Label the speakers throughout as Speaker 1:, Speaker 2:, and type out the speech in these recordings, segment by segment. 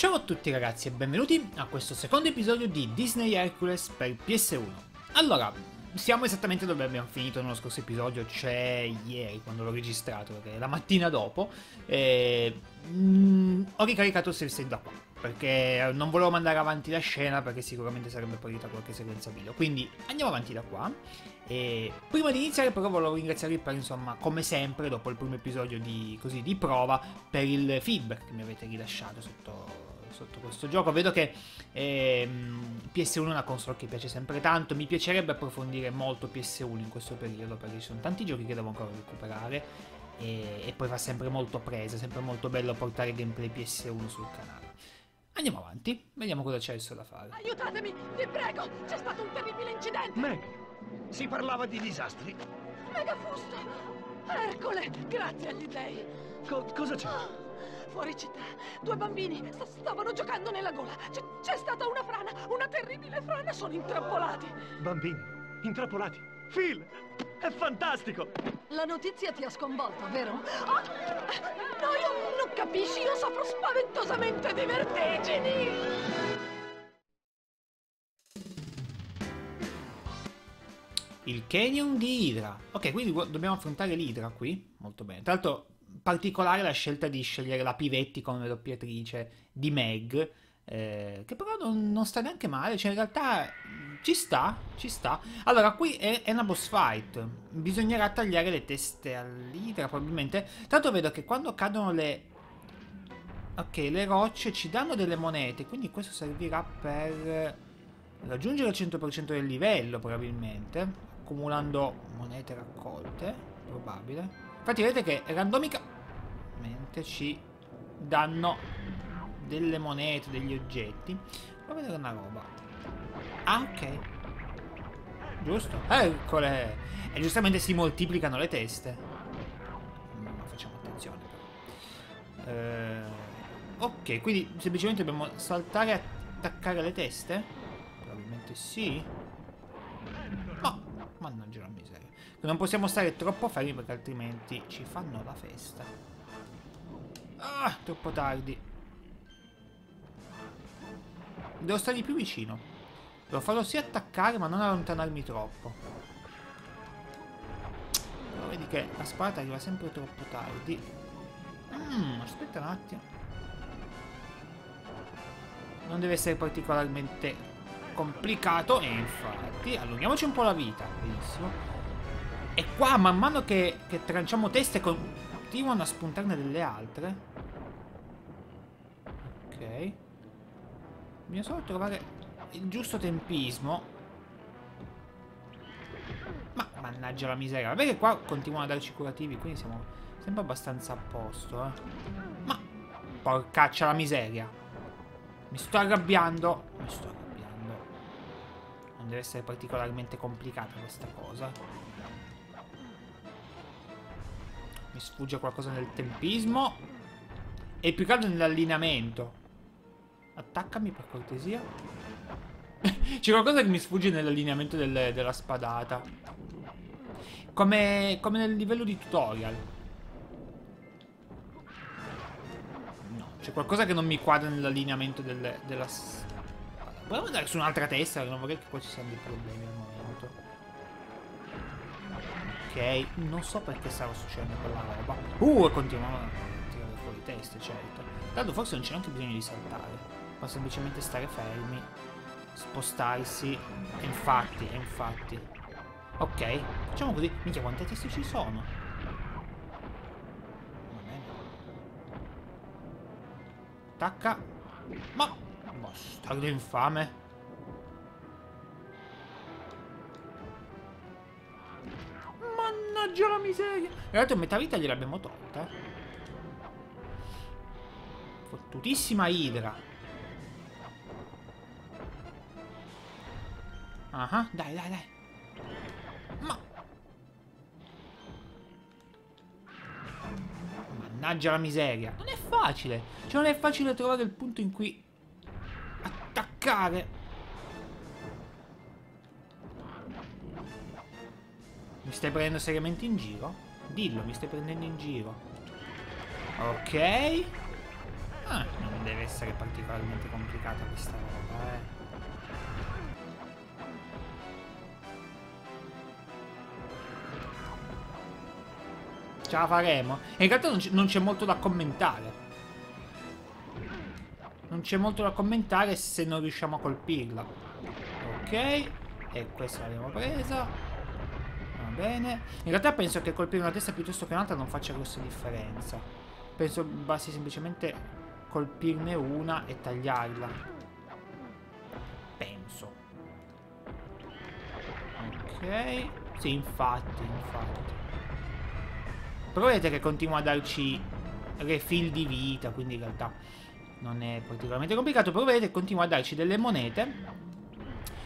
Speaker 1: Ciao a tutti ragazzi e benvenuti a questo secondo episodio di Disney Hercules per PS1. Allora, siamo esattamente dove abbiamo finito nello scorso episodio, cioè ieri quando l'ho registrato, perché la mattina dopo. E, mm, ho ricaricato il save da qua, perché non volevo mandare avanti la scena perché sicuramente sarebbe partita qualche sequenza video. Quindi andiamo avanti da qua. E prima di iniziare però volevo ringraziarvi per insomma come sempre dopo il primo episodio di, così, di prova per il feedback che mi avete rilasciato sotto sotto questo gioco. Vedo che ehm, PS1 è una console che piace sempre tanto. Mi piacerebbe approfondire molto PS1 in questo periodo perché ci sono tanti giochi che devo ancora recuperare. E, e poi fa sempre molto presa, sempre molto bello portare gameplay PS1 sul canale. Andiamo avanti, vediamo cosa c'è adesso da fare.
Speaker 2: Aiutatemi, vi prego! C'è stato un terribile incidente!
Speaker 3: Meg, si parlava di disastri.
Speaker 2: Megafusto! Ercole! Grazie agli dei!
Speaker 3: Co- cosa c'è?
Speaker 2: Fuori città, due bambini st- stavano giocando nella gola. C'è stata una frana, una terribile frana, sono intrappolati.
Speaker 3: Bambini, intrappolati. Phil, è fantastico!
Speaker 2: La notizia ti ha sconvolto, vero? Oh, no, io non capisci, io soffro spaventosamente di vertigini!
Speaker 1: Il canyon di Hydra. Ok, quindi dobbiamo affrontare l'Hydra qui. Molto bene. Tra l'altro, particolare la scelta di scegliere la Pivetti come doppiatrice di Meg. Eh, che però non, non, sta neanche male. Cioè, in realtà ci sta, ci sta. Allora, qui è, è una boss fight. Bisognerà tagliare le teste all'Hydra, probabilmente. Tanto vedo che quando cadono le... Ok, le rocce ci danno delle monete. Quindi questo servirà per raggiungere il 100% del livello, probabilmente accumulando monete raccolte, probabile. Infatti vedete che randomicamente ci danno delle monete, degli oggetti. Provo a vedere una roba. Ah, ok. Giusto? Eccole! E giustamente si moltiplicano le teste. Ma facciamo attenzione Eh, ok, quindi semplicemente dobbiamo saltare e attaccare le teste? Probabilmente sì. No, Mannaggia la miseria. Non possiamo stare troppo fermi perché altrimenti ci fanno la festa. Ah, troppo tardi. Devo stare più vicino. Devo farlo sì attaccare ma non allontanarmi troppo. Però vedi che la spada arriva sempre troppo tardi. Mmm, aspetta un attimo. Non deve essere particolarmente complicato e infatti allunghiamoci un po' la vita benissimo e qua man mano che, che tranciamo teste continuano a spuntarne delle altre ok bisogna solo trovare il giusto tempismo ma mannaggia la miseria vabbè che qua continuano a darci curativi quindi siamo sempre abbastanza a posto eh. ma porcaccia la miseria mi sto arrabbiando mi sto arrabbiando non deve essere particolarmente complicata questa cosa. Mi sfugge qualcosa nel tempismo. E più che altro nell'allineamento. Attaccami per cortesia. C'è qualcosa che mi sfugge nell'allineamento del, della spadata. Come, come nel livello di tutorial. No, c'è qualcosa che non mi quadra nell'allineamento del, della spadata. Proviamo andare su un'altra testa, non vorrei che qua ci siano dei problemi al momento. Ok, non so perché stava succedendo quella roba. Uh, continuiamo a tirare fuori teste, certo. Tanto forse non c'è neanche bisogno di saltare. Ma semplicemente stare fermi, spostarsi. E infatti, e infatti. Ok, facciamo così. Minchia, quante teste ci sono? Va bene. Tacca. Ma Bastardo infame. Mannaggia la miseria. In realtà metà vita gliel'abbiamo tolta. Fottutissima idra. Ah, dai, dai, dai. Ma... Mannaggia la miseria. Non è facile. Cioè non è facile trovare il punto in cui attaccare. Mi stai prendendo seriamente in giro? Dillo, mi stai prendendo in giro. Ok. Ah, non deve essere particolarmente complicata questa roba, eh. Ce la faremo. in realtà non c'è molto da commentare. Non c'è molto da commentare se non riusciamo a colpirla. Ok. E questa l'abbiamo presa. Va bene. In realtà penso che colpire una testa piuttosto che un'altra non faccia grossa differenza. Penso basti semplicemente colpirne una e tagliarla. Penso. Ok. Sì, infatti, infatti. Però vedete che continua a darci refill di vita, quindi in realtà non è particolarmente complicato. Però vedete che continua a darci delle monete.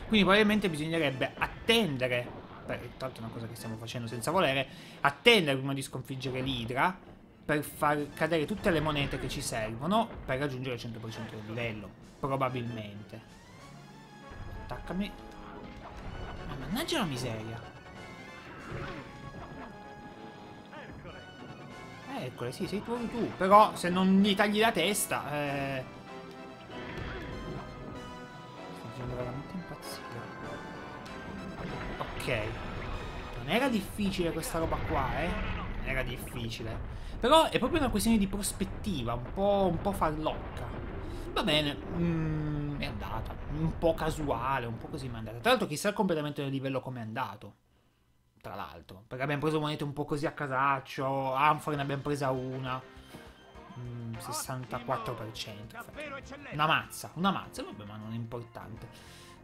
Speaker 1: Quindi probabilmente bisognerebbe attendere, tra l'altro è una cosa che stiamo facendo senza volere, attendere prima di sconfiggere l'Idra per far cadere tutte le monete che ci servono per raggiungere il 100% del livello. Probabilmente. Attaccami. Ma mannaggia la miseria. Eccole, sì, sei tu, tu. Però se non gli tagli la testa... Eh... Sto facendo veramente impazzire. Ok. Non era difficile questa roba qua, eh? Non era difficile. Però è proprio una questione di prospettiva, un po', un po farlocca. Va bene, mm, è andata. Un po' casuale, un po' così ma è andata. Tra l'altro chissà il completamento del livello come è andato tra l'altro. Perché abbiamo preso monete un po' così a casaccio, Anfore ne abbiamo presa una. Mm, 64%. Una mazza, una mazza, vabbè, ma non è importante.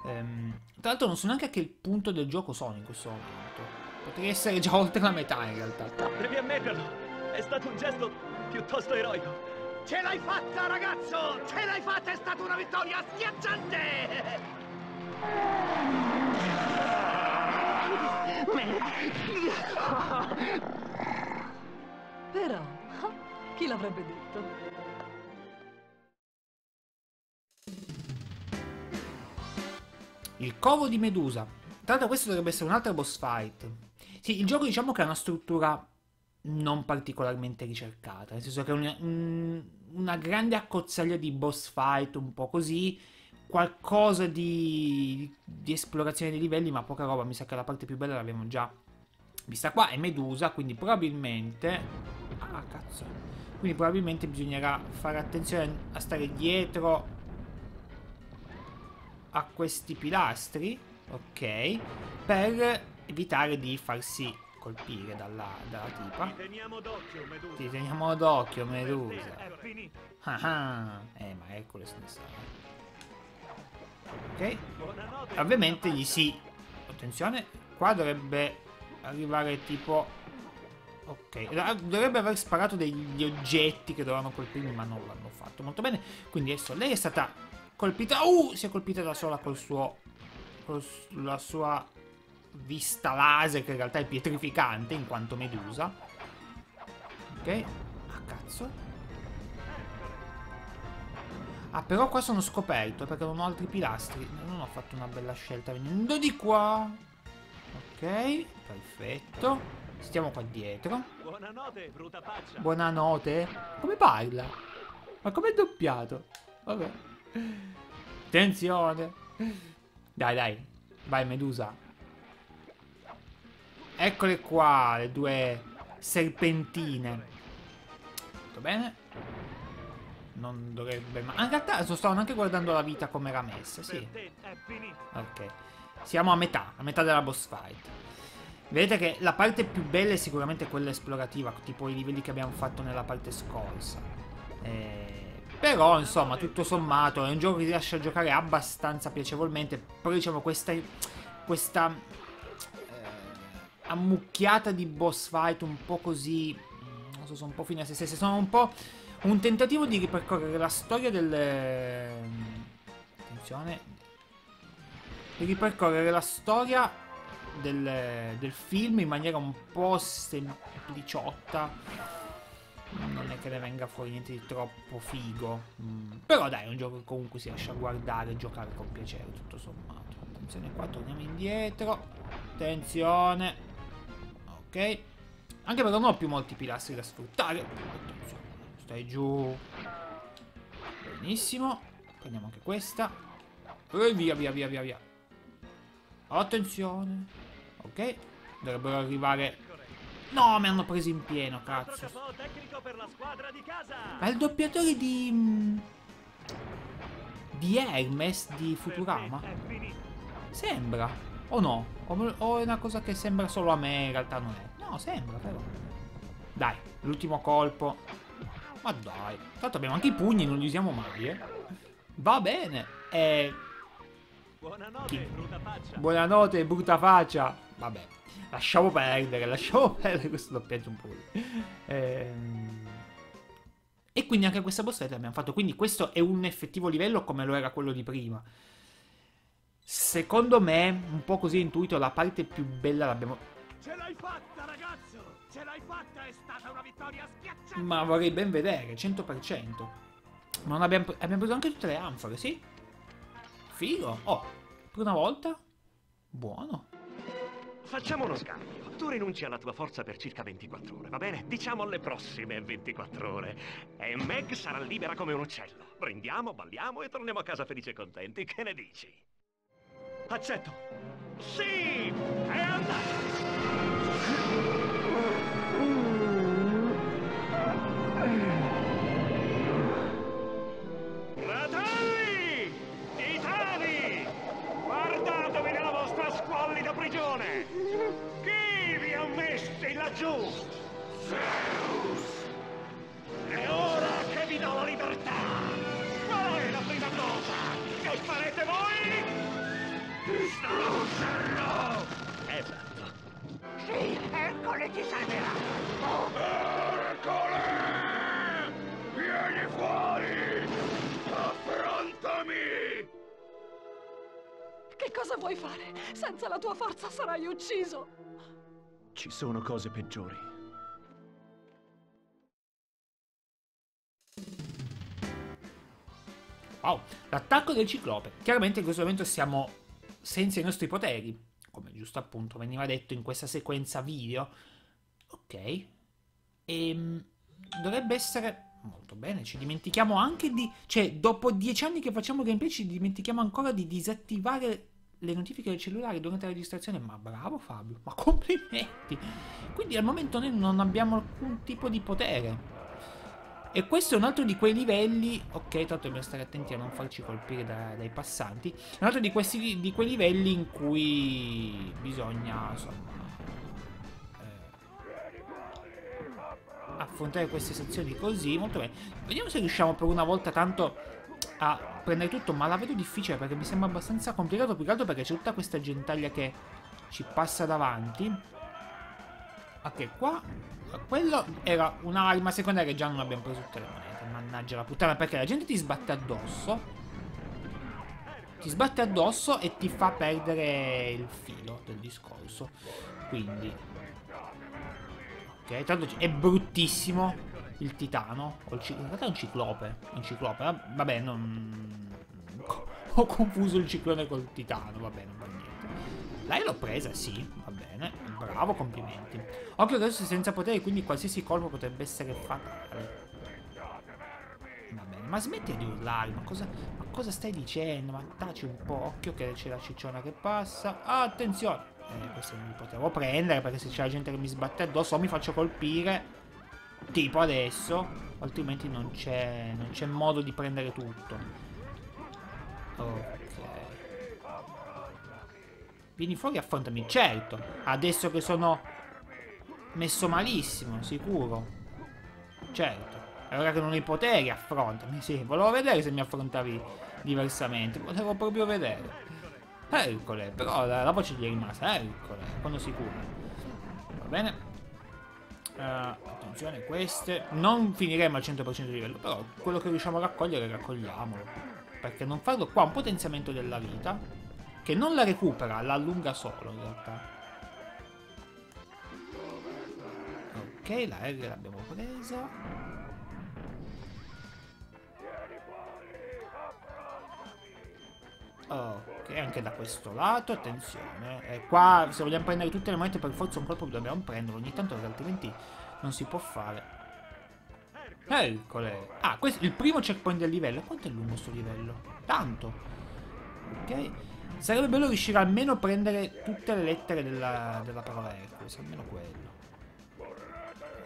Speaker 1: Ehm, tra l'altro non so neanche a che punto del gioco sono in questo momento. Potrei essere già oltre la metà in realtà.
Speaker 3: Devi ammetterlo, è stato un gesto piuttosto eroico. Ce l'hai fatta, ragazzo! Ce l'hai fatta, è stata una vittoria schiacciante!
Speaker 2: Però, chi l'avrebbe detto?
Speaker 1: Il covo di Medusa. Tra questo dovrebbe essere un'altra boss fight. Sì, il gioco diciamo che ha una struttura non particolarmente ricercata, nel senso che è una, una grande accozzaglia di boss fight, un po' così, qualcosa di, di, esplorazione dei livelli, ma poca roba. Mi sa che la parte più bella l'abbiamo già vista qua. È Medusa, quindi probabilmente... Ah, cazzo. Quindi probabilmente bisognerà fare attenzione a stare dietro a questi pilastri, ok, per evitare di farsi colpire dalla, dalla tipa. Ti teniamo d'occhio, Medusa. Ti teniamo d'occhio, Medusa. Ah, ah. Eh, ma Hercules ne sa. Ok. Ovviamente gli si... Attenzione, qua dovrebbe arrivare tipo... Ok, dovrebbe aver sparato degli oggetti che dovevano colpirmi, ma non l'hanno fatto molto bene. Quindi adesso lei è stata colpita... Uh, si è colpita da sola col suo... con la sua vista laser, che in realtà è pietrificante in quanto medusa. Ok. Ah, cazzo. Ah, però qua sono scoperto perché non ho altri pilastri. Non ho fatto una bella scelta venendo di qua. Ok, perfetto. Stiamo qua dietro.
Speaker 3: Buonanotte, brutta faccia.
Speaker 1: Buonanotte? Come parla? Ma com'è doppiato? Vabbè. Attenzione. Dai, dai. Vai, Medusa. Eccole qua, le due serpentine. Tutto bene? Non dovrebbe... Ma in realtà stavano anche guardando la vita come era messa, sì. Ok. Siamo a metà, a metà della boss fight. Vedete che la parte più bella è sicuramente quella esplorativa, tipo i livelli che abbiamo fatto nella parte scorsa. Eh, però, insomma, tutto sommato, è un gioco che si lascia giocare abbastanza piacevolmente. Però, diciamo, questa... questa eh, ammucchiata di boss fight un po' così... Non so, sono un po' fine a se stesse. Sono un po' Un tentativo di ripercorrere la storia del... Attenzione. Di ripercorrere la storia del, del film in maniera un po' sempliciotta. Non è che ne venga fuori niente di troppo figo. Mm. Però dai, è un gioco che comunque si lascia guardare e giocare con piacere, tutto sommato. Attenzione qua, torniamo indietro. Attenzione. Ok. Anche perché non ho più molti pilastri da sfruttare. Attenzione. Stai giù. Benissimo. Prendiamo anche questa. E via, via, via, via, via. Attenzione. Ok. Dovrebbero arrivare... No, mi hanno preso in pieno, cazzo. Ma il doppiatore di... Mm, di Hermes di Futurama? Sembra. O no? O, o è una cosa che sembra solo a me, in realtà non è. No, sembra però. Dai, l'ultimo colpo. Ma dai. Tanto abbiamo anche i pugni, non li usiamo mai, eh. Va bene. Eh...
Speaker 3: Buonanotte, brutta faccia.
Speaker 1: Buonanotte, brutta faccia. Vabbè, lasciamo perdere, lasciamo perdere questo doppiaggio un po'. Ehm... E quindi anche questa bossetta l'abbiamo fatto. Quindi questo è un effettivo livello come lo era quello di prima. Secondo me, un po' così intuito, la parte più bella l'abbiamo...
Speaker 3: Ce l'hai fatta,
Speaker 1: Ma vorrei ben vedere, 100%. Ma non abbiamo, abbiamo preso anche tutte le anfore, sì? Figo. Oh, per una volta? Buono.
Speaker 3: Facciamo uno scambio. Tu rinunci alla tua forza per circa 24 ore, va bene? Diciamo le prossime 24 ore. E Meg sarà libera come un uccello. Brindiamo, balliamo e torniamo a casa felici e contenti. Che ne dici? Accetto. Sì! È andata! Fratelli! Titani! Guardatevi nella vostra squallida prigione! Chi vi ha messi laggiù? Zeus! È ora che vi do la libertà! Qual è la prima cosa che farete voi? Distruggerlo! Esatto. Sì, Ercole ti salverà! Ercole!
Speaker 2: Cosa vuoi fare? Senza la tua forza sarai ucciso.
Speaker 3: Ci sono cose peggiori.
Speaker 1: Wow, l'attacco del ciclope. Chiaramente in questo momento siamo senza i nostri poteri, come giusto appunto veniva detto in questa sequenza video. Ok. E dovrebbe essere molto bene, ci dimentichiamo anche di... Cioè, dopo dieci anni che facciamo gameplay ci dimentichiamo ancora di disattivare le notifiche del cellulare durante la registrazione. Ma bravo Fabio, ma complimenti! Quindi al momento noi non abbiamo alcun tipo di potere. E questo è un altro di quei livelli. Ok, tanto dobbiamo stare attenti a non farci colpire da- dai passanti. Un altro di, questi, di quei livelli in cui bisogna insomma. eh, affrontare queste sezioni così. Molto bene. Vediamo se riusciamo per una volta tanto a prendere tutto. Ma la vedo difficile perché mi sembra abbastanza complicato. Più che altro perché c'è tutta questa gentaglia che ci passa davanti. Ok, qua quello era un'arma secondaria che già non abbiamo preso tutte le monete. Mannaggia la puttana, perché la gente ti sbatte addosso. Ti sbatte addosso e ti fa perdere il filo del discorso. Quindi. Ok, tanto è bruttissimo il titano. O il ci- in realtà è un ciclope. È un ciclope. va- Vabbè, non. Ho confuso il ciclone col titano. Vabbè, non va niente. Lei l'ho presa, sì, va bene. Bravo, complimenti. Occhio che adesso sei senza poteri, quindi qualsiasi colpo potrebbe essere fatale. Va bene, ma smetti di urlare, ma cosa, ma cosa stai dicendo? Ma dacci un po', occhio che c'è la cicciona che passa. Attenzione! Eh, questo non li potevo prendere perché se c'è la gente che mi sbatte addosso o mi faccio colpire. Tipo adesso, altrimenti non c'è modo di prendere tutto. Ok. Vieni fuori e affrontami. Certo, adesso che sono messo malissimo, sicuro. Certo. Allora che non ho i poteri, affrontami. Sì, volevo vedere se mi affrontavi diversamente. Volevo proprio vedere. Ercole, però la, la voce gli è rimasta. Ercole, quando sicuro. Va bene. Eh, attenzione, queste. Non finiremo al 100% di livello, però quello che riusciamo a raccogliere, raccogliamolo. Perché non farlo qua un potenziamento della vita. Che non la recupera, la allunga solo in realtà. Ok, la R l'abbiamo presa. Anche da questo lato, attenzione. E qua, se vogliamo prendere tutte le monete, per forza un colpo dobbiamo prenderlo ogni tanto, perché altrimenti non si può fare. Ercole. Ah, questo il primo checkpoint del livello. Quanto è lungo sto livello? Tanto. Ok. Sarebbe bello riuscire almeno a prendere tutte le lettere della, della parola Hercules. Almeno quello.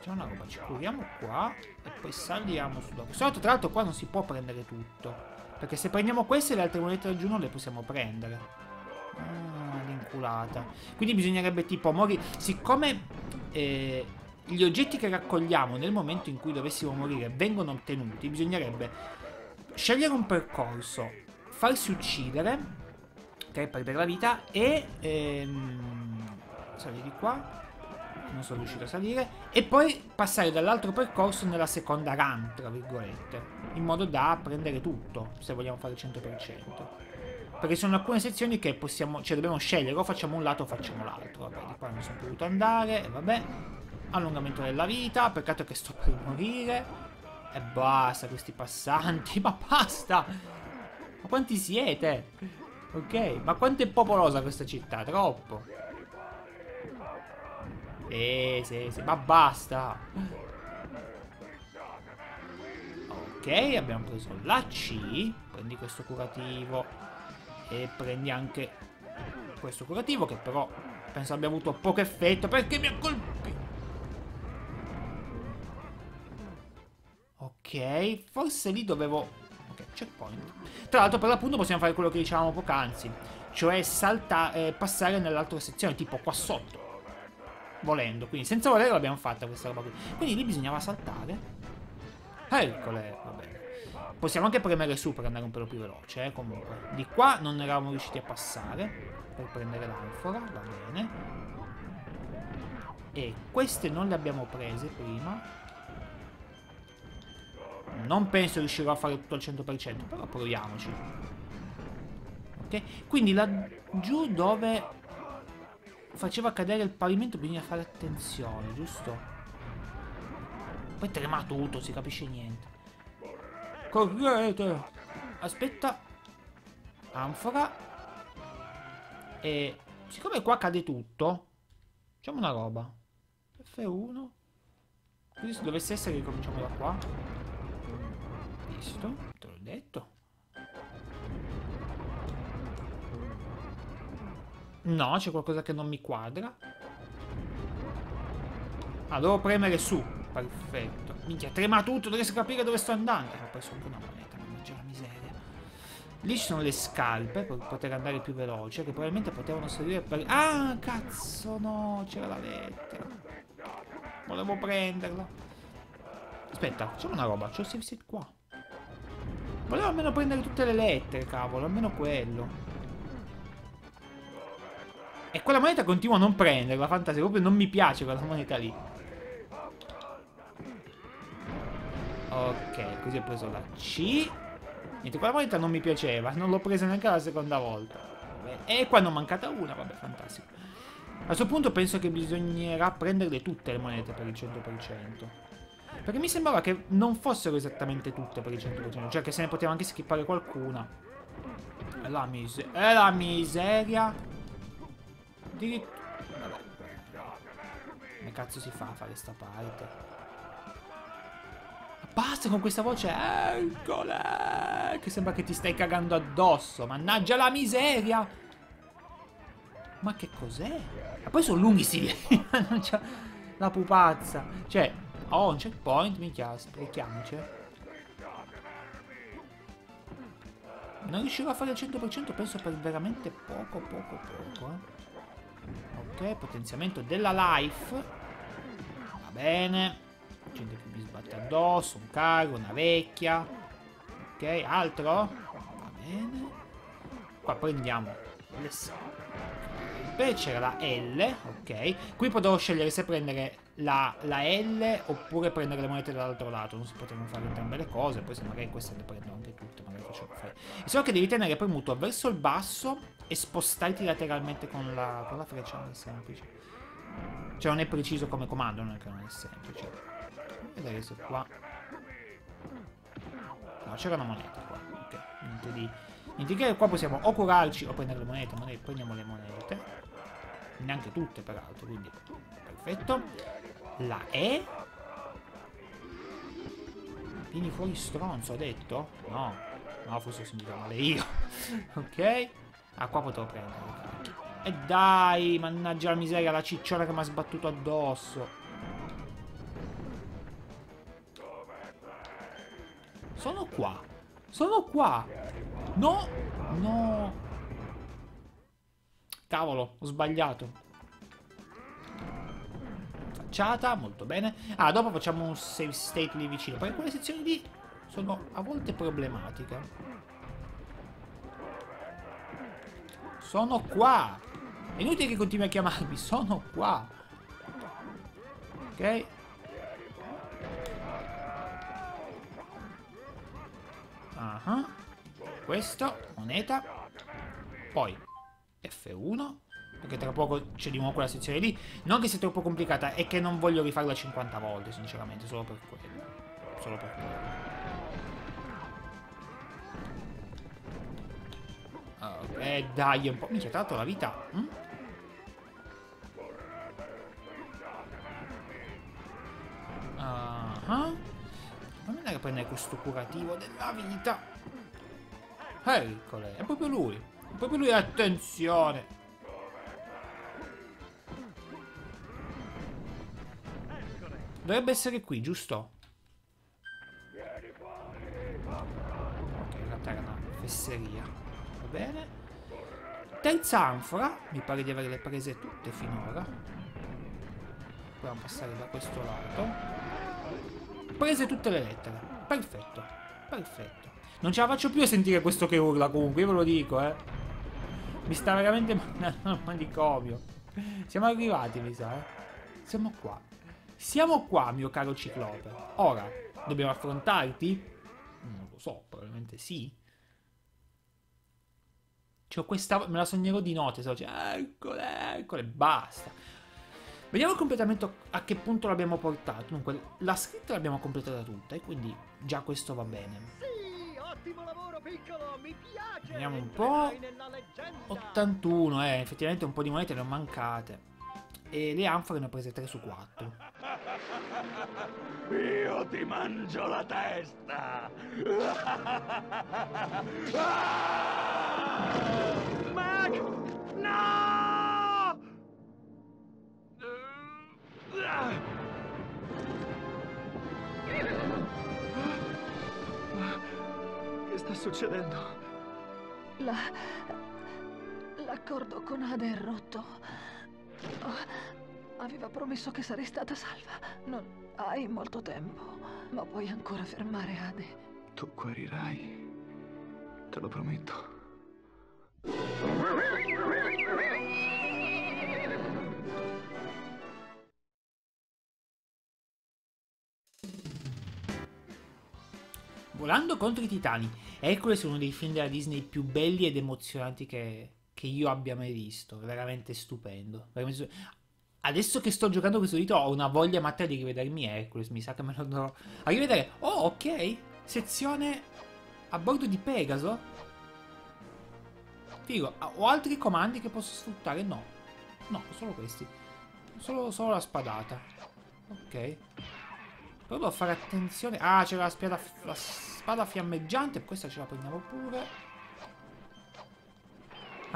Speaker 1: C'è una roba, ci curiamo qua e poi saliamo su da questo. Tra l'altro qua non si può prendere tutto. Perché se prendiamo queste le altre monete da giù non le possiamo prendere. Ah, l'inculata. Quindi bisognerebbe tipo morire. Siccome eh, gli oggetti che raccogliamo nel momento in cui dovessimo morire vengono ottenuti, bisognerebbe scegliere un percorso, farsi uccidere, ok, perdere la vita e ehm, salire di qua. Non sono riuscito a salire. E poi passare dall'altro percorso nella seconda run, tra virgolette. In modo da prendere tutto, se vogliamo fare il 100%. Perché sono alcune sezioni che possiamo, cioè dobbiamo scegliere, o facciamo un lato o facciamo l'altro. Vabbè, di qua non sono potuto andare, e vabbè. Allungamento della vita, peccato che sto per morire. E basta questi passanti, ma basta! Ma quanti siete? Ok, ma quanto è popolosa questa città? Troppo. Sì, sì, sì, ma basta. Ok, abbiamo preso la C. Prendi questo curativo. E prendi anche questo curativo che però penso abbia avuto poco effetto perché mi ha colpito. Ok, forse lì dovevo... Ok, checkpoint. Tra l'altro per l'appunto possiamo fare quello che dicevamo poc'anzi. Cioè saltare, eh, passare nell'altra sezione, tipo qua sotto. Volendo, quindi senza volere l'abbiamo fatta questa roba qui. Quindi lì bisognava saltare. Eccole, va bene. Possiamo anche premere su per andare un pelo più veloce, eh, comunque. Di qua non eravamo riusciti a passare per prendere l'anfora, va bene. E queste non le abbiamo prese prima. Non penso riuscirò a fare tutto al 100%, però proviamoci. Ok? Quindi laggiù dove faceva cadere il pavimento bisogna fare attenzione, giusto? Poi trema tutto, si capisce niente. Correte! Aspetta. Anfora. E siccome qua cade tutto, facciamo una roba. F1. Quindi se dovesse essere ricominciamo da qua. Visto, No, c'è qualcosa che non mi quadra. Ah, devo premere su. Perfetto. Minchia, trema tutto, a capire dove sto andando. Ho preso anche una moneta, mannaggia la miseria. Lì ci sono le scarpe per poter andare più veloce, che probabilmente potevano servire per... Ah, cazzo, no, c'era la lettera. Volevo prenderla. Aspetta, c'è una roba, c'ho il save set qua. Volevo almeno prendere tutte le lettere, cavolo, almeno quello. E quella moneta continuo a non prenderla, fantasia, proprio non mi piace quella moneta lì. Ok, così ho preso la C. Niente, quella moneta non mi piaceva, non l'ho presa neanche la seconda volta. E qua ne ho mancata una, vabbè, fantastico. A questo punto penso che bisognerà prenderle tutte le monete per il 100%. Perché mi sembrava che non fossero esattamente tutte per il 100%, cioè che se ne poteva anche skippare qualcuna. La, mise la miseria. Addirittura... Come cazzo si fa a fare sta parte? Basta con questa voce, eccole! Che sembra che ti stai cagando addosso. Mannaggia la miseria! Ma che cos'è? Ma poi sono lunghi sti La pupazza. Cioè, ho un checkpoint, minchia, sprechiamoci. Non riuscirò a fare il 100%, penso per veramente poco, poco, poco, eh. Ok, potenziamento della life. Va bene. Gente che mi sbatte addosso, un carro, una vecchia. Ok, altro? Va bene. Qua prendiamo le Poi c'era la L, ok. Qui potrò scegliere se prendere la, la, L oppure prendere le monete dall'altro lato. Non si potevano fare entrambe le cose. Poi se magari queste le prendo anche tutte, magari facciamo fare. E solo che devi tenere premuto verso il basso e spostarti lateralmente con la, con la freccia non è semplice. Cioè non è preciso come comando, non è che non è semplice. Vedere se qua... No, c'era una moneta qua. Ok, niente di... Niente che qua possiamo o curarci o prendere le monete, monete, prendiamo le monete. Neanche tutte peraltro, quindi perfetto. La E. Vieni fuori stronzo, ha detto? No. No, forse ho sentito male io. ok. Ah, qua potevo prendere. E dai, mannaggia la miseria, la cicciona che mi ha sbattuto addosso. Sono qua. Sono qua. No. No. Cavolo, ho sbagliato. Facciata, molto bene. Ah, dopo facciamo un save state lì vicino. Perché quelle sezioni lì sono a volte problematiche. Sono qua. È inutile che continui a chiamarmi, sono qua. Ok. Uh -huh. Questo, moneta. Poi F1. Perché tra poco c'è di nuovo quella sezione lì. Non che sia troppo complicata, è che non voglio rifarla 50 volte, sinceramente, solo per quello. Solo per quello. Eh dai, un po'. Mi ha dato la vita. Hm? Uh -huh. Fammi andare a prendere questo curativo della vita. Eccole, è proprio lui. È proprio lui, attenzione. Dovrebbe essere qui, giusto? Bene. Terza anfora, mi pare di averle prese tutte finora. Proviamo a passare da questo lato. Prese tutte le lettere. Perfetto, perfetto. Non ce la faccio più a sentire questo che urla comunque, io ve lo dico, eh. Mi sta veramente mandando al manicomio. Siamo arrivati, mi sa, eh. Siamo qua. Siamo qua, mio caro ciclope. Ora, dobbiamo affrontarti? Non lo so, probabilmente sì. Cioè, questa me la sognerò di notte. So, cioè, eccole, eccole, basta. Vediamo il completamento a che punto l'abbiamo portato. Dunque, la scritta l'abbiamo completata tutta e quindi già questo va bene.
Speaker 4: Sì, ottimo lavoro piccolo, mi piace.
Speaker 1: Vediamo un po'. 81, eh, effettivamente un po' di monete le ho mancate. E le anfore ne ho prese 3 su 4.
Speaker 5: Io ti mangio la testa!
Speaker 3: Mac! No!
Speaker 5: Che sta succedendo?
Speaker 2: La... L'accordo con Ade è rotto. Oh, aveva promesso che sarei stata salva. Non hai molto tempo, ma puoi ancora fermare Ade.
Speaker 5: Tu guarirai. Te lo prometto.
Speaker 1: Volando contro i titani. Hercules è uno dei film della Disney più belli ed emozionanti che, che io abbia mai visto. Veramente stupendo. Veramente stupendo. Adesso che sto giocando questo dito ho una voglia matta di rivedermi Hercules. Mi sa che me lo andrò a rivedere. Oh, ok. Sezione a bordo di Pegaso. Figo. Ho altri comandi che posso sfruttare? No. No, solo questi. Solo, solo la spadata. Ok. Però devo fare attenzione. Ah, c'è la, la spada fiammeggiante. Questa ce la prendiamo pure.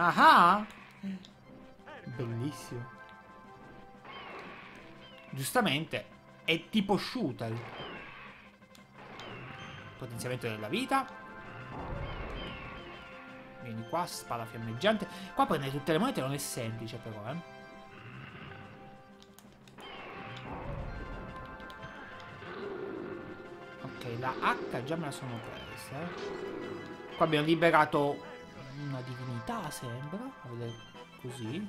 Speaker 1: Ah! Bellissimo. Giustamente, è tipo shooter. Potenziamento della vita. Vieni qua, spada fiammeggiante. Qua prendere tutte le monete non è semplice però, eh. Ok, la H già me la sono presa. Eh. Qua abbiamo liberato una divinità, sembra. Così.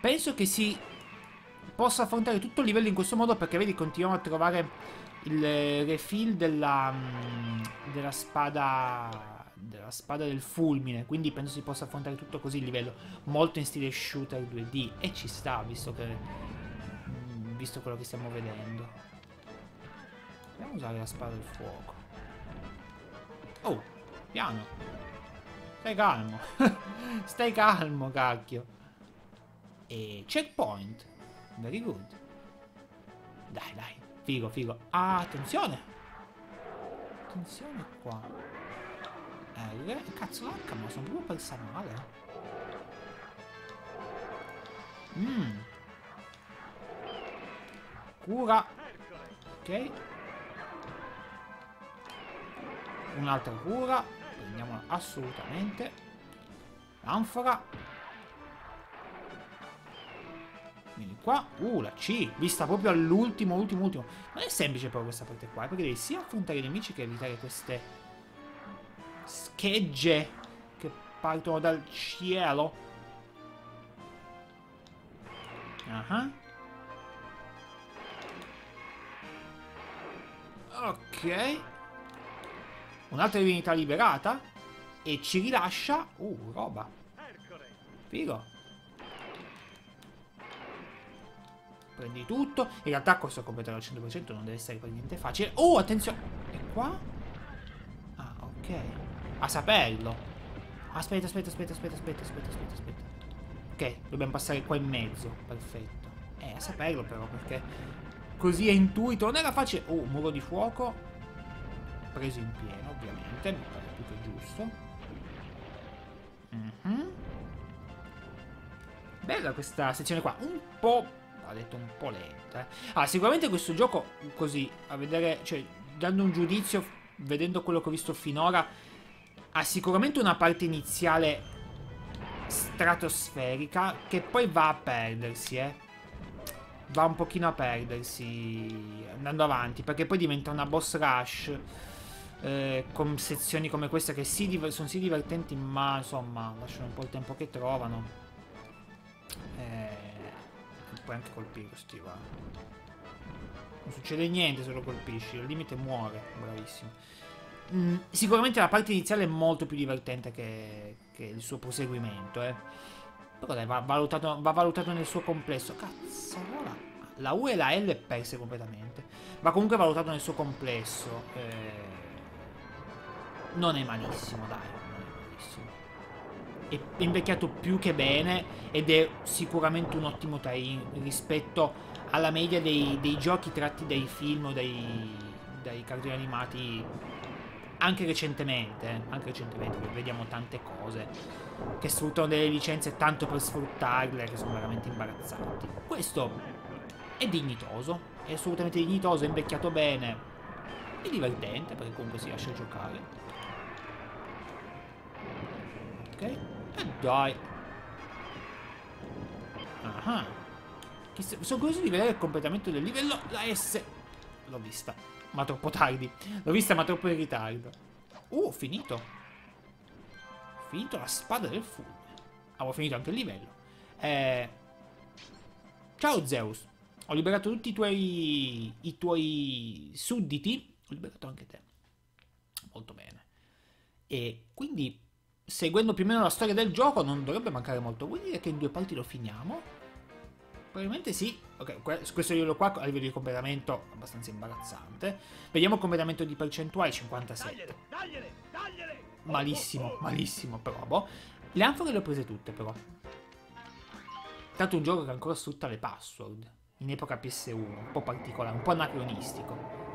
Speaker 1: Penso che si posso affrontare tutto il livello in questo modo perché vedi continuiamo a trovare il refill della, mm, della spada della spada del fulmine quindi penso si possa affrontare tutto così il livello molto in stile shooter 2D e ci sta visto che mm, visto quello che stiamo vedendo andiamo a usare la spada del fuoco oh piano stai calmo stai calmo cacchio e checkpoint Very good. Dai, dai. Figo, figo. Ah, attenzione. attenzione qua. R. Cazzo, l'H me la sono proprio persa male. Mmm. Cura. Ok. Un'altra cura. Prendiamola assolutamente. Anfora. Vieni qua. Uh, la C. Vista proprio all'ultimo, ultimo, ultimo. Non è semplice però questa parte qua. Perché devi sia affrontare i nemici che evitare queste schegge che partono dal cielo. Uh -huh. Ok. Un'altra divinità liberata. E ci rilascia... Uh, roba. Figo. Prendi tutto. In realtà questo completare al 100% non deve essere per niente facile. Oh, attenzione. E qua? Ah, ok. A saperlo. Aspetta, aspetta, aspetta, aspetta, aspetta, aspetta, aspetta, aspetta. Ok, dobbiamo passare qua in mezzo. Perfetto. Eh, a saperlo però, perché così è intuito. Non era facile. Oh, muro di fuoco. Preso in pieno, ovviamente. Mi pare che giusto. Mm -hmm. Bella questa sezione qua. Un po' ha detto un po' lenta. Ah, sicuramente questo gioco, così, a vedere, cioè, dando un giudizio, vedendo quello che ho visto finora, ha sicuramente una parte iniziale stratosferica che poi va a perdersi, eh. Va un pochino a perdersi andando avanti, perché poi diventa una boss rush. Eh, con sezioni come questa che sì, sono sì divertenti ma insomma lasciano un po' il tempo che trovano eh, puoi anche colpirti, va. Non succede niente se lo colpisci, al limite muore, bravissimo. Mm, sicuramente la parte iniziale è molto più divertente che, che il suo proseguimento, eh. Però dai, va valutato, va valutato nel suo complesso. Cazzarola. La U e la L perse completamente. Va comunque valutato nel suo complesso. Eh, non è malissimo, dai è invecchiato più che bene ed è sicuramente un ottimo tie-in rispetto alla media dei, dei, giochi tratti dai film o dai, dai cartoni animati anche recentemente, eh, anche recentemente vediamo tante cose che sfruttano delle licenze tanto per sfruttarle che sono veramente imbarazzanti. Questo è dignitoso, è assolutamente dignitoso, è invecchiato bene, è divertente perché comunque si lascia giocare. Ok? E eh, dai. Ah. Sono curioso di vedere il completamento del livello. La S. L'ho vista. Ma troppo tardi. L'ho vista ma troppo in ritardo. Uh, finito. Finito la spada del fulmine. Avevo finito anche il livello. Eh... Ciao Zeus. Ho liberato tutti i tuoi... I tuoi sudditi. Ho liberato anche te. Molto bene. E quindi seguendo più o meno la storia del gioco non dovrebbe mancare molto. Vuol dire che in due parti lo finiamo? Probabilmente sì. Ok, questo livello qua a livello di completamento abbastanza imbarazzante. Vediamo il completamento di percentuale 57. Tagliele, tagliele, malissimo, malissimo però. Boh. Le anfore le ho prese tutte però. Tanto un gioco che ancora sfrutta le password. In epoca PS1, un po' particolare, un po' anacronistico.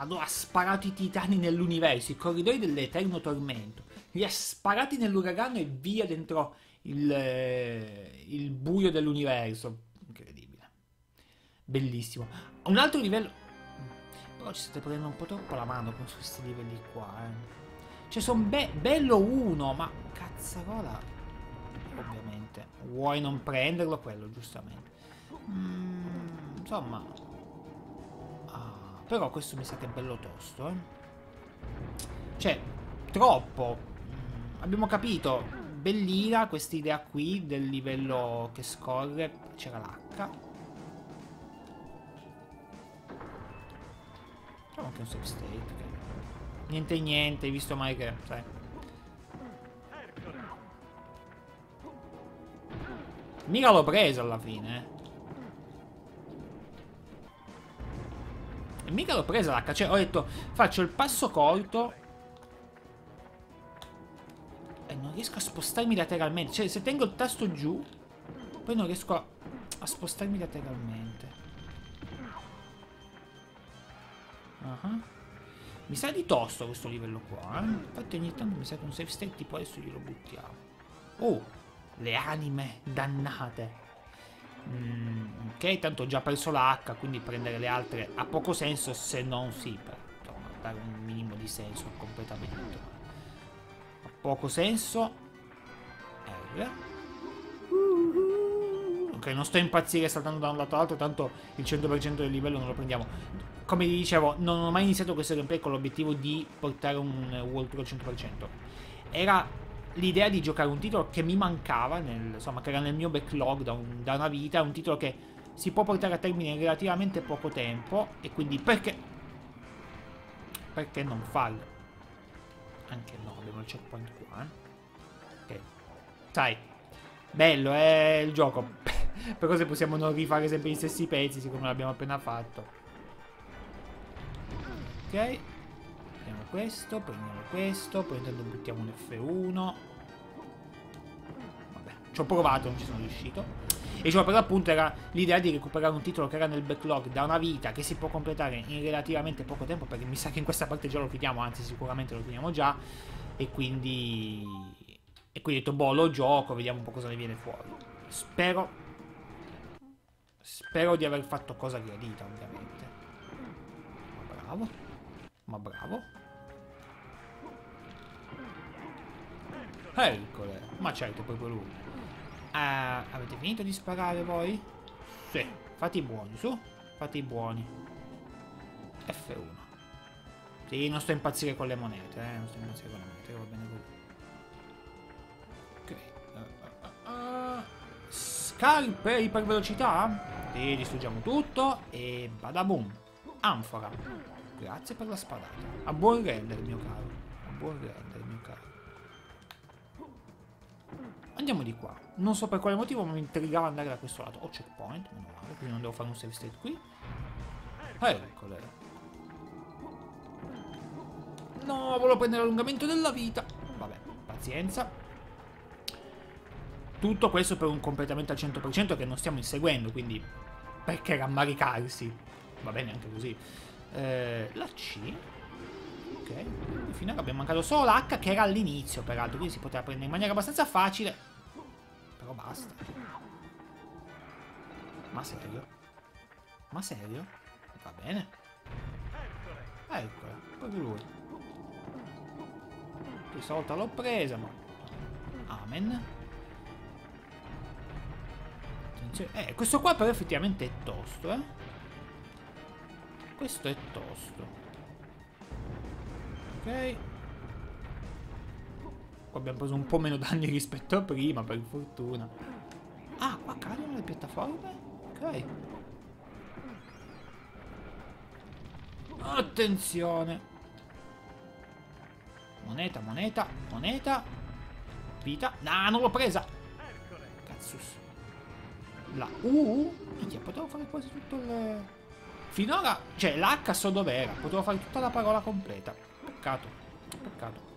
Speaker 1: Allora ha sparato i titani nell'universo, i corridoi dell'eterno tormento. Li ha sparati nell'uragano e via dentro il, eh, il buio dell'universo. Incredibile. Bellissimo. Un altro livello... Però ci state prendendo un po' troppo la mano con questi livelli qua, eh. Cioè, sono be bello uno, ma cazzarola. Ovviamente. Vuoi non prenderlo quello, giustamente. Mm, insomma, però questo mi sa che è bello tosto, eh. Cioè, troppo. Mm, abbiamo capito. Bellina questa idea qui del livello che scorre. C'era l'H. Facciamo anche un save state. Che... Niente niente, visto mai che... Sai. Mica l'ho preso alla fine, eh. E mica l'ho presa l'H. Cioè, ho detto, faccio il passo corto. E non riesco a spostarmi lateralmente. Cioè, se tengo il tasto giù, poi non riesco a, a spostarmi lateralmente. Uh -huh. Mi sa di tosto questo livello qua, eh? Infatti ogni tanto mi sa che un save state tipo adesso glielo buttiamo. Oh, le anime dannate. Mm, ok, tanto ho già perso la H, quindi prendere le altre ha poco senso se non si per insomma, dare un minimo di senso al completamento. Ha poco senso. R. Ok, non sto a impazzire saltando da un lato all'altro, tanto il 100% del livello non lo prendiamo. Come vi dicevo, non ho mai iniziato questo gameplay con l'obiettivo di portare un World Tour al 100%. Era l'idea di giocare un titolo che mi mancava, nel, insomma, che era nel mio backlog da, un, da, una vita, un titolo che si può portare a termine in relativamente poco tempo, e quindi perché... Perché non farlo? Anche no, abbiamo il checkpoint qua, eh. Ok. Sai, bello è il gioco, però se possiamo non rifare sempre gli stessi pezzi, siccome l'abbiamo appena fatto. Ok questo, prendiamo questo, poi intanto buttiamo un F1. Ci ho provato, non ci sono riuscito. E cioè, per l'appunto era l'idea di recuperare un titolo che era nel backlog da una vita, che si può completare in relativamente poco tempo, perché mi sa che in questa parte già lo finiamo, anzi sicuramente lo finiamo già. E quindi... E quindi ho detto, boh, lo gioco, vediamo un po' cosa ne viene fuori. Spero... Spero di aver fatto cosa gradita, ovviamente. Ma bravo. Ma bravo. Ercole. Ma certo, proprio lui. Uh, avete finito di sparare voi? Sì. Fate i buoni, su. Fate i buoni. F1. Sì, non sto a impazzire con le monete, eh. Non sto a impazzire con le monete, va bene così. Ok. Uh, uh, scarpe ipervelocità? Sì, distruggiamo tutto. E badaboom. Anfora. Grazie per la spadata. A buon render, mio caro. A buon render, mio caro. Andiamo di qua. Non so per quale motivo, ma mi intrigava andare da questo lato. Ho checkpoint, meno male, quindi non devo fare un save state qui. Eccole. No, volevo prendere l'allungamento della vita. Vabbè, pazienza. Tutto questo per un completamento al 100% che non stiamo inseguendo, quindi perché rammaricarsi? Va bene anche così. Eh, la C. Ok, finora abbiamo mancato solo l'H che era all'inizio, peraltro, quindi si poteva prendere in maniera abbastanza facile. Però basta. Ma serio? Ma serio? Va bene. Eccola, proprio lui. Questa volta l'ho presa, ma... Amen. Eh, questo qua però effettivamente è tosto, eh. Questo è tosto. Ok. Qua abbiamo preso un po' meno danni rispetto a prima, per fortuna. Ah, qua cadono le piattaforme? Ok. Attenzione. Moneta, moneta, moneta. Vita. No, non l'ho presa. Cazzus. La U? Minchia, potevo fare quasi tutto il... Finora, cioè l'H so dov'era. Potevo fare tutta la parola completa. Peccato. Peccato.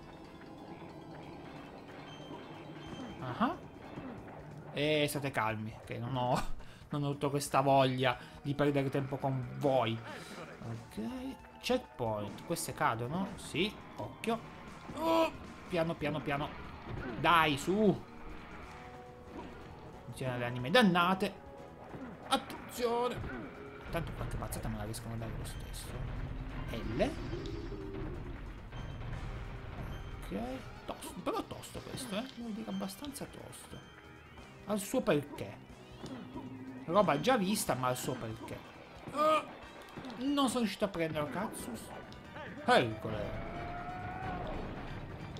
Speaker 1: E state calmi, che non ho, non ho tutta questa voglia di perdere tempo con voi. Ok, checkpoint. Queste cadono? Sì, occhio. Oh, piano, piano, piano. Dai, su. Attenzione alle anime dannate. Attenzione. Tanto qualche mazzata me la riescono a dare lo stesso. L. Ok tosto, però tosto questo, eh. Devo dire abbastanza tosto. Ha il suo perché. Roba già vista, ma ha il suo perché. Uh, non sono riuscito a prendere Katsus. Ercole.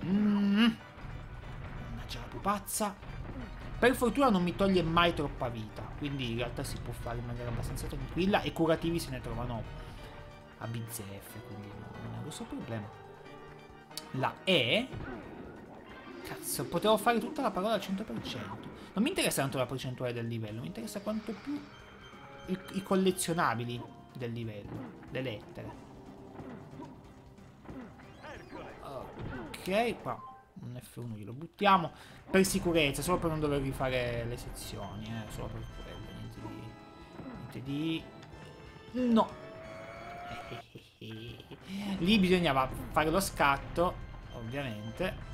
Speaker 1: Mmm. Mannaggia la pupazza. Per fortuna non mi toglie mai troppa vita. Quindi in realtà si può fare in maniera abbastanza tranquilla. E curativi se ne trovano a bizzeffe. Quindi non è grosso problema. La E Cazzo, potevo fare tutta la parola al 100%. Non mi interessa tanto la percentuale del livello, mi interessa quanto più i, i collezionabili del livello, le lettere. Ok, qua un F1 glielo buttiamo. Per sicurezza, solo per non dover rifare le sezioni, eh, solo per quello, niente di... Niente di... No! Lì bisognava fare lo scatto, ovviamente.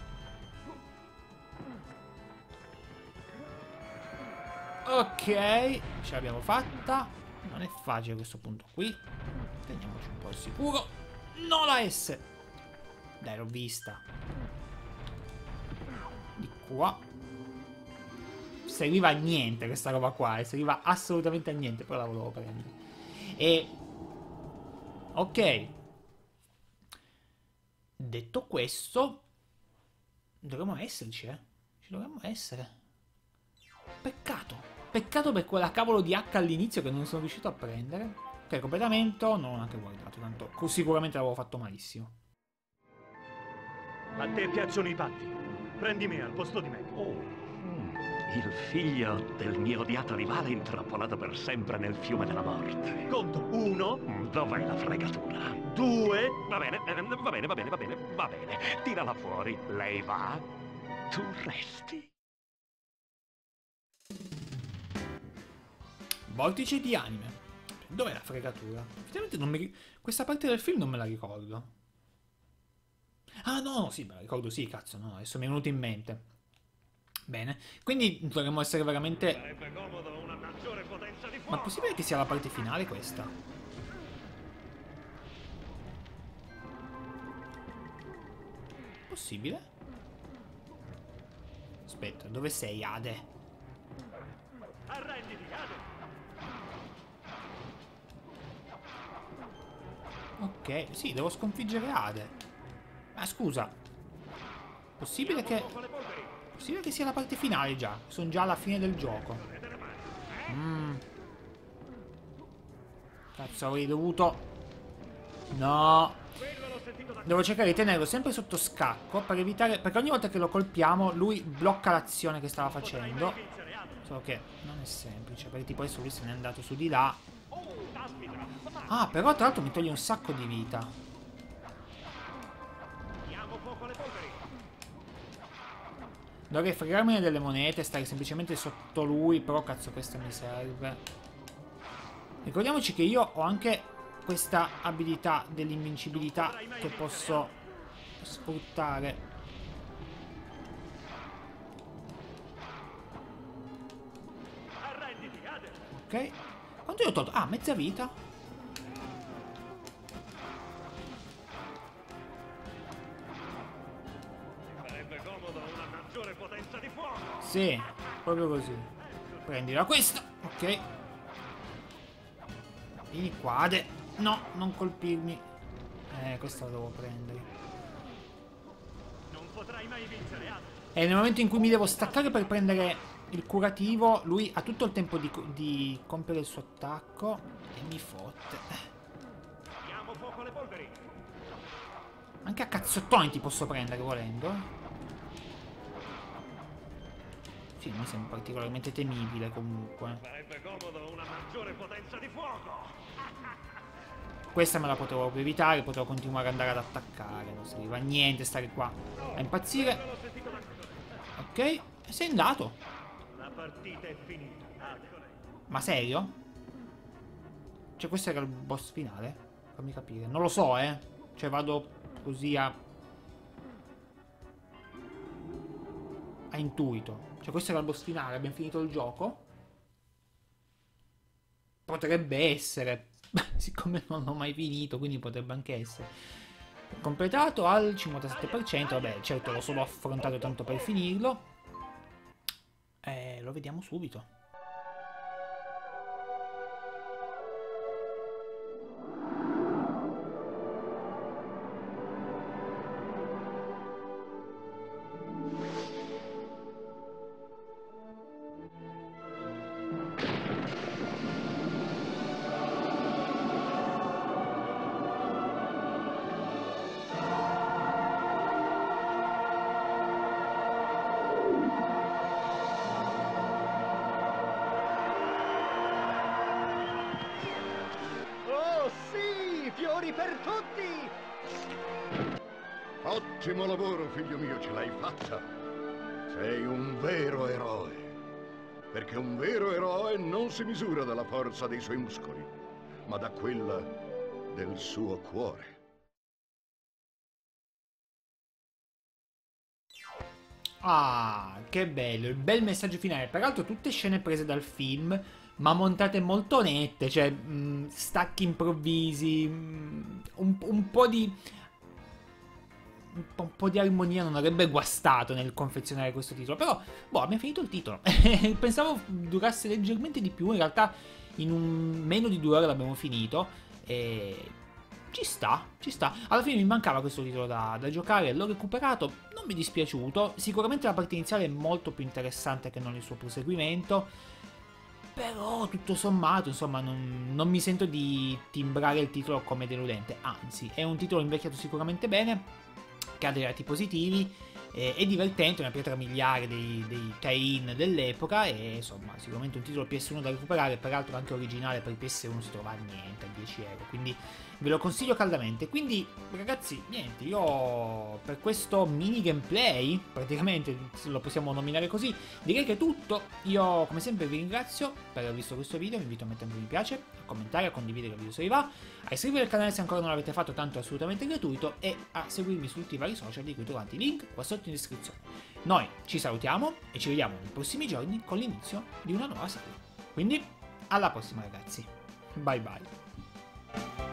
Speaker 1: Ok, ce l'abbiamo fatta. Non è facile questo punto qui. Teniamoci un po' al sicuro. No la S! Dai, l'ho vista. Di qua. Serviva a niente questa roba qua. Eh. Serviva assolutamente a niente. Però la volevo prendere. E... Ok. Detto questo... Dovremmo esserci, eh. Ci dovremmo essere. Peccato. Peccato per quella cavolo di H all'inizio che non sono riuscito a prendere. Ok, completamento, non ho neanche guardato, tanto sicuramente l'avevo fatto malissimo.
Speaker 3: A te piacciono i patti? Prendi me al posto di me. Oh. Mm. Il figlio del mio odiato rivale intrappolato per sempre nel fiume della morte. Conto. Uno. Mm, dov'è la fregatura? Due. Va bene, eh, va bene, va bene, va bene, va bene. Tirala fuori. Lei va. Tu resti.
Speaker 1: Vortice di anime. Dov'è la fregatura? Effettivamente non mi... Questa parte del film non me la ricordo. Ah no, no, sì, me la ricordo sì, cazzo, no, adesso mi è venuto in mente. Bene, quindi dovremmo essere veramente... Ma è possibile che sia la parte finale questa? Possibile? Aspetta, dove sei, Ade? Arrenditi, Ade! Ok, sì, devo sconfiggere Ade. Ma scusa. Possibile che... Possibile che sia la parte finale già. Sono già alla fine del gioco. Mm. Cazzo, avrei dovuto... No. Devo cercare di tenerlo sempre sotto scacco per evitare... Perché ogni volta che lo colpiamo lui blocca l'azione che stava facendo. Solo che non è semplice. Perché tipo adesso lui se n'è andato su di là. Ah, però tra l'altro mi toglie un sacco di vita. Dovrei fregarmene delle monete, stare semplicemente sotto lui, però cazzo questa mi serve. Ricordiamoci che io ho anche questa abilità dell'invincibilità che posso sfruttare. Ok. Quanto io ho tolto? Ah, mezza vita. Sì, proprio così. Prendila questa. Ok. Vieni qua, Ade. No, non colpirmi. Eh, questa la devo prendere. Non potrai mai vincere, Ade. E nel momento in cui mi devo staccare per prendere il curativo, lui ha tutto il tempo di, di compiere il suo attacco e mi fotte. Anche a cazzottoni ti posso prendere volendo. Sì, mi sembra particolarmente temibile comunque. Questa me la potevo evitare, potevo continuare ad andare ad attaccare. Non serviva a niente stare qua a impazzire. Ok, e sei andato partita è finita. Ma serio? Cioè questo era il boss finale? Fammi capire. Non lo so, eh. Cioè vado così a... A intuito. Cioè questo era il boss finale. Abbiamo finito il gioco? Potrebbe essere. Siccome non l'ho mai finito, quindi potrebbe anche essere. Completato al 57%. Vabbè, certo l'ho solo affrontato tanto per finirlo. Lo vediamo subito.
Speaker 6: Ottimo lavoro, figlio mio, ce l'hai fatta. Sei un vero eroe. Perché un vero eroe non si misura dalla forza dei suoi muscoli, ma da quella del suo cuore.
Speaker 1: Ah, che bello, il bel messaggio finale. Peraltro tutte scene prese dal film, ma montate molto nette, cioè mh, stacchi improvvisi, mh, un, un po' di un po' di armonia non avrebbe guastato nel confezionare questo titolo. Però, boh, abbiamo finito il titolo. Pensavo durasse leggermente di più. In realtà, in meno di due ore l'abbiamo finito. E ci sta, ci sta. Alla fine mi mancava questo titolo da, da, giocare, l'ho recuperato, non mi è dispiaciuto. Sicuramente la parte iniziale è molto più interessante che non il suo proseguimento. Però tutto sommato, insomma, non, non mi sento di timbrare il titolo come deludente. Anzi, è un titolo invecchiato sicuramente bene lati positivi, eh, è divertente, una pietra miliare dei, dei tie-in dell'epoca e insomma sicuramente un titolo PS1 da recuperare, peraltro anche originale per PS1 si trova a niente, a 10 euro, quindi ve lo consiglio caldamente. Quindi ragazzi, niente, io per questo mini gameplay, praticamente lo possiamo nominare così, direi che è tutto. Io come sempre vi ringrazio per aver visto questo video, vi invito a mettere un mi piace, a commentare, a condividere il video se vi va, a iscrivervi al canale se ancora non l'avete fatto, tanto è assolutamente gratuito, e a seguirmi su tutti i vari social di cui trovate i link qua sotto in descrizione. Noi ci salutiamo e ci vediamo nei prossimi giorni con l'inizio di una nuova serie. Quindi alla prossima ragazzi. Bye bye.